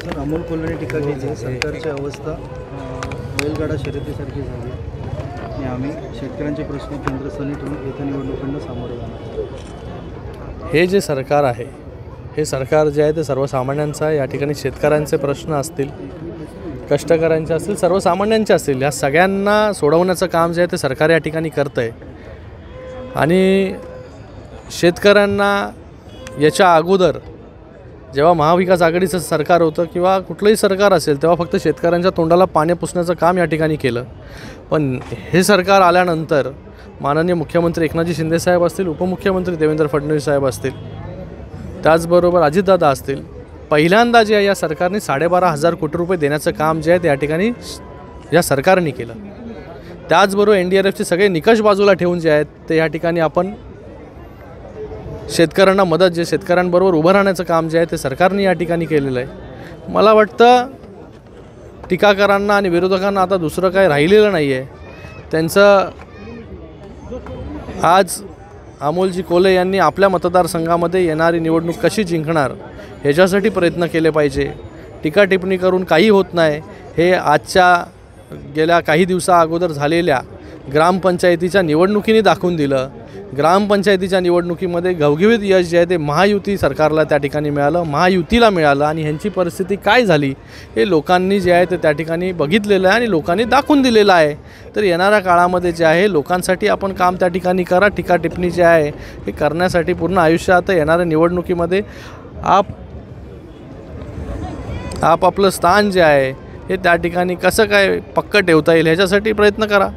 Sir Amol कोल्हाने टीका केली. आहे सरकारची अवस्था बैलगाडा शर्यतीसारखी झाली. आणि आम्ही शेतकऱ्यांचे प्रश्न केंद्रस्थानी ठेवून येत्या निवडणुकांना सामोरे जाणार हे जे सरकार आहे हे सरकार जे आहे ते सर्वसामान्यांचं आहे. या ठिकाणी शेतकऱ्यांचे प्रश्न असतील कष्टकऱ्यांचे असतील सर्वसामान्यांचे असतील. या सगळ्यांना सोडवण्याचं काम जे आहे ते सरकार या ठिकाणी करतं आहे आणि शेतकऱ्यांना याच्या अगोदर जेव्हा महाविकास आघाडीचं सरकार होतं किंवा कुठलंही सरकार असेल तेव्हा फक्त शेतकऱ्यांच्या तोंडाला पाणी पुसण्याचं काम या ठिकाणी केलं. पण हे सरकार आल्यानंतर माननीय मुख्यमंत्री एकनाथजी शिंदेसाहेब असतील उपमुख्यमंत्री देवेंद्र फडणवीस साहेब असतील त्याचबरोबर अजितदादा असतील पहिल्यांदा जे आहे या सरकारने साडेबारा हजार कोटी रुपये देण्याचं काम जे आहे ते या ठिकाणी या सरकारने केलं. त्याचबरोबर एन डी आर एफचे सगळे निकष बाजूला ठेवून जे आहेत ते या ठिकाणी आपण शेतकऱ्यांना मदत जे शेतकऱ्यांबरोबर उभं राहण्याचं काम जे आहे ते सरकारने या ठिकाणी केलेलं आहे. मला वाटतं टीकाकारांना आणि विरोधकांना आता दुसरं काही राहिलेलं नाही आहे. त्यांचं आज अमोलजी कोले यांनी आपल्या मतदारसंघामध्ये येणारी निवडणूक कशी जिंकणार ह्याच्यासाठी प्रयत्न केले पाहिजे. टीका टिप्पणी करून काही होत नाही. हे आजच्या गेल्या काही दिवसा अगोदर झालेल्या ग्रामपंचायतीच्या निवडणुकीने दाखवून दिलं. ग्रामपंचायतीच्या निवडणुकीमध्ये घवघवीत यश जे आहे ते महायुती सरकारला त्या ठिकाणी मिळालं महायुतीला मिळालं आणि ह्यांची परिस्थिती काय झाली हे लोकांनी जे आहे ते त्या ठिकाणी बघितलेलं आहे आणि लोकांनी दाखवून दिलेलं आहे. तर येणाऱ्या काळामध्ये जे आहे लोकांसाठी आपण काम त्या ठिकाणी करा टीका टिप्पणी जे आहे हे करण्यासाठी पूर्ण आयुष्यात येणाऱ्या निवडणुकीमध्ये आप आप आपलं स्थान जे आहे हे त्या ठिकाणी कसं काय पक्कं ठेवता येईल ह्याच्यासाठी प्रयत्न करा.